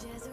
Jazz